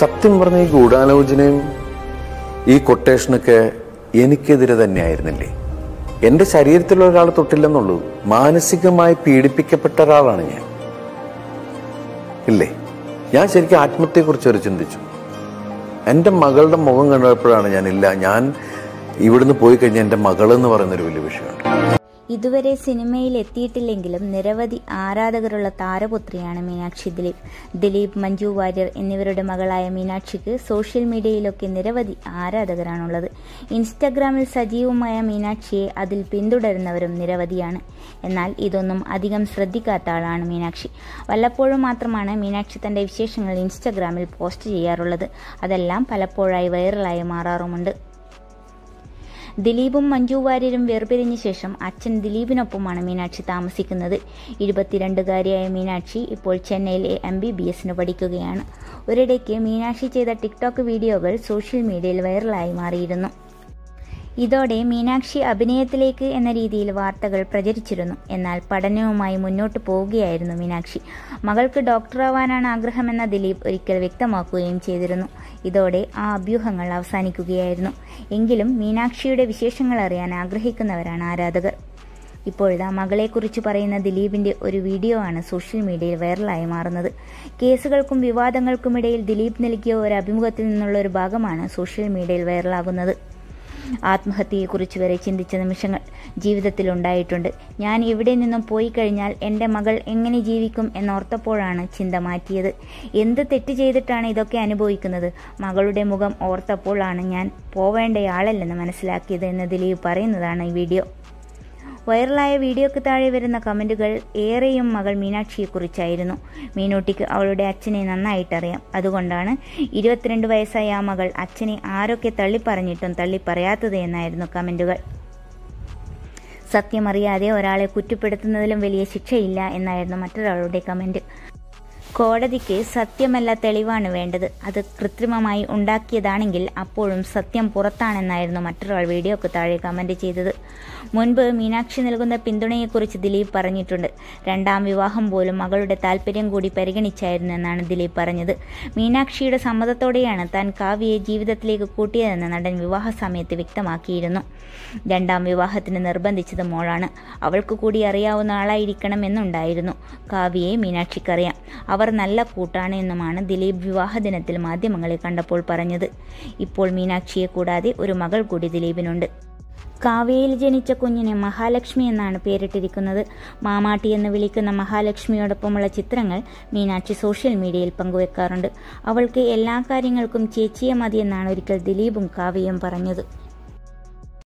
സത്യം പറഞ്ഞ ഈ ഗൂഢാലോചനയും ഈ കൊട്ടേഷനൊക്കെ എനിക്കെതിരെ തന്നെയായിരുന്നില്ലേ? എന്റെ ശരീരത്തിലുള്ള ഒരാൾ തൊട്ടില്ലെന്നുള്ളൂ. മാനസികമായി പീഡിപ്പിക്കപ്പെട്ട ഒരാളാണ് ഞാൻ. ഇല്ലേ? ഞാൻ ശരിക്കും ആത്മഹത്യയെക്കുറിച്ച് ഒരു ചിന്തിച്ചു. എന്റെ മകളുടെ മുഖം കണ്ടപ്പോഴാണ് ഞാൻ ഇല്ല ഞാൻ ഇവിടുന്ന് പോയി കഴിഞ്ഞാൽ എന്റെ മകളെന്ന് പറയുന്നൊരു വലിയ വിഷയമുണ്ട്. ഇതുവരെ സിനിമയിൽ എത്തിയിട്ടില്ലെങ്കിലും നിരവധി ആരാധകരുള്ള താരപുത്രിയാണ് മീനാക്ഷി ദിലീപ്. ദിലീപ് മഞ്ജു വാര്യർ എന്നിവരുടെ മകളായ മീനാക്ഷിക്ക് സോഷ്യൽ മീഡിയയിലൊക്കെ നിരവധി ആരാധകരാണുള്ളത്. ഇൻസ്റ്റഗ്രാമിൽ സജീവമായ മീനാക്ഷിയെ അതിൽ പിന്തുടരുന്നവരും നിരവധിയാണ്. എന്നാൽ ഇതൊന്നും അധികം ശ്രദ്ധിക്കാത്ത ആളാണ് മീനാക്ഷി. വല്ലപ്പോഴും മാത്രമാണ് മീനാക്ഷി തന്റെ വിശേഷങ്ങൾ ഇൻസ്റ്റഗ്രാമിൽ പോസ്റ്റ് ചെയ്യാറുള്ളത്. അതെല്ലാം പലപ്പോഴായി വൈറലായി മാറാറുമുണ്ട്. ദിലീപും മഞ്ജു വാര്യരും വേർപിരിഞ്ഞ ശേഷം അച്ഛൻ ദിലീപിനൊപ്പമാണ് മീനാക്ഷി താമസിക്കുന്നത്. ഇരുപത്തിരണ്ടുകാരിയായ മീനാക്ഷി ഇപ്പോൾ ചെന്നൈയിലെ എം ബി ബി എസിന് പഠിക്കുകയാണ്. ഒരിടയ്ക്ക് മീനാക്ഷി ചെയ്ത ടിക്ടോക്ക് വീഡിയോകൾ സോഷ്യൽ മീഡിയയിൽ വൈറലായി മാറിയിരുന്നു. ഇതോടെ മീനാക്ഷി അഭിനയത്തിലേക്ക് എന്ന രീതിയിൽ വാർത്തകൾ പ്രചരിച്ചിരുന്നു. എന്നാൽ പഠനവുമായി മുന്നോട്ട് പോവുകയായിരുന്നു മീനാക്ഷി. മകൾക്ക് ഡോക്ടറാവാനാണ് ആഗ്രഹമെന്ന ദിലീപ് ഒരിക്കൽ വ്യക്തമാക്കുകയും ചെയ്തിരുന്നു. ഇതോടെ ആ അഭ്യൂഹങ്ങൾ അവസാനിക്കുകയായിരുന്നു. എങ്കിലും മീനാക്ഷിയുടെ വിശേഷങ്ങൾ അറിയാൻ ആഗ്രഹിക്കുന്നവരാണ് ആരാധകർ. ഇപ്പോഴിതാ മകളെക്കുറിച്ച് പറയുന്ന ദിലീപിന്റെ ഒരു വീഡിയോ ആണ് സോഷ്യൽ മീഡിയയിൽ വൈറലായി മാറുന്നത്. കേസുകൾക്കും വിവാദങ്ങൾക്കുമിടയിൽ ദിലീപ് നൽകിയ ഒരു അഭിമുഖത്തിൽ നിന്നുള്ള ഒരു ഭാഗമാണ് സോഷ്യൽ മീഡിയയിൽ വൈറലാകുന്നത് ആത്മഹത്യയെക്കുറിച്ച് വരെ ചിന്തിച്ച നിമിഷങ്ങൾ ജീവിതത്തിലുണ്ടായിട്ടുണ്ട്. ഞാൻ ഇവിടെ നിന്നും പോയി കഴിഞ്ഞാൽ എന്റെ മകൾ എങ്ങനെ ജീവിക്കും എന്നോർത്തപ്പോഴാണ് ചിന്ത മാറ്റിയത്. എന്ത് തെറ്റ് ചെയ്തിട്ടാണ് ഇതൊക്കെ അനുഭവിക്കുന്നത്? മകളുടെ മുഖം ഓർത്തപ്പോഴാണ് ഞാൻ പോവേണ്ടയാളല്ലെന്ന് മനസ്സിലാക്കിയത് എന്ന് ദിലീപ് പറയുന്നതാണ് ഈ വീഡിയോ. വൈറലായ വീഡിയോക്ക് താഴെ വരുന്ന കമന്റുകൾ ഏറെയും മകൾ മീനാക്ഷിയെക്കുറിച്ചായിരുന്നു. മീനൂട്ടിക്ക് അവളുടെ അച്ഛനെ നന്നായിട്ടറിയാം. അതുകൊണ്ടാണ് ഇരുപത്തിരണ്ട് വയസ്സായ ആ മകൾ അച്ഛനെ ആരൊക്കെ തള്ളിപ്പറഞ്ഞിട്ടും തള്ളിപ്പറയാത്തത് എന്നായിരുന്നു കമന്റുകൾ. സത്യമറിയാതെ ഒരാളെ കുറ്റപ്പെടുത്തുന്നതിലും വലിയ ശിക്ഷയില്ല എന്നായിരുന്നു മറ്റൊരാളുടെ കമന്റ്. കോടതിക്ക് സത്യമല്ല തെളിവാണ് വേണ്ടത്. അത് കൃത്രിമമായി ഉണ്ടാക്കിയതാണെങ്കിൽ അപ്പോഴും സത്യം പുറത്താണെന്നായിരുന്നു മറ്റൊരാൾ വീഡിയോക്ക് താഴെ കമന്റ് ചെയ്തത്. മുൻപ് മീനാക്ഷി നൽകുന്ന പിന്തുണയെക്കുറിച്ച് ദിലീപ് പറഞ്ഞിട്ടുണ്ട്. രണ്ടാം വിവാഹം പോലും മകളുടെ താല്പര്യം കൂടി പരിഗണിച്ചായിരുന്നെന്നാണ് ദിലീപ് പറഞ്ഞത്. മീനാക്ഷിയുടെ സമ്മതത്തോടെയാണ് താൻ കാവ്യയെ ജീവിതത്തിലേക്ക് കൂട്ടിയതെന്ന് നടൻ വിവാഹ സമയത്ത് വ്യക്തമാക്കിയിരുന്നു. രണ്ടാം വിവാഹത്തിന് നിർബന്ധിച്ചത് മോളാണ്. അവൾക്ക് കൂടി അറിയാവുന്ന ആളായിരിക്കണം എന്നുണ്ടായിരുന്നു കാവ്യയെ മീനാക്ഷിക്കറിയാം. അവർ നല്ല കൂട്ടാണ് എന്നുമാണ് ദിലീപ് വിവാഹ ദിനത്തിൽ മാധ്യമങ്ങളെ കണ്ടപ്പോൾ പറഞ്ഞത്. ഇപ്പോൾ മീനാക്ഷിയെ കൂടാതെ ഒരു മകൾ കൂടി ദിലീപിനുണ്ട്. കാവ്യയിൽ ജനിച്ച കുഞ്ഞിനെ മഹാലക്ഷ്മി എന്നാണ് പേരിട്ടിരിക്കുന്നത്. മാമാട്ടി എന്ന് വിളിക്കുന്ന മഹാലക്ഷ്മിയോടൊപ്പമുള്ള ചിത്രങ്ങൾ മീനാക്ഷി സോഷ്യൽ മീഡിയയിൽ പങ്കുവെക്കാറുണ്ട്. അവൾക്ക് എല്ലാ കാര്യങ്ങൾക്കും ചേച്ചിയെ മതിയെന്നാണ് ഒരിക്കൽ ദിലീപും കാവ്യയും പറഞ്ഞത്.